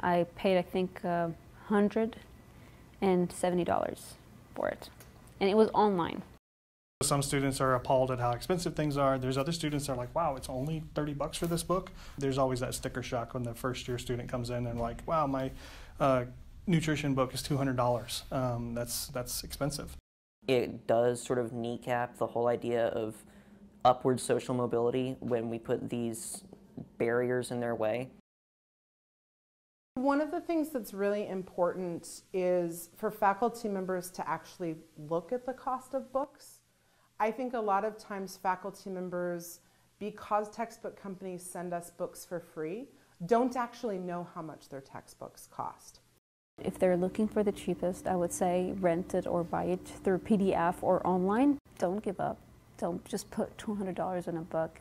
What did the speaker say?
I paid, I think, uh, $170 for it. And it was online. Some students are appalled at how expensive things are. There's other students that are like, wow, it's only 30 bucks for this book. There's always that sticker shock when the first year student comes in and like, wow, my uh, nutrition book is $200. Um, that's, that's expensive. It does sort of kneecap the whole idea of upward social mobility when we put these barriers in their way. One of the things that's really important is for faculty members to actually look at the cost of books. I think a lot of times faculty members, because textbook companies send us books for free, don't actually know how much their textbooks cost. If they're looking for the cheapest, I would say rent it or buy it through PDF or online. Don't give up. Don't just put $200 in a book.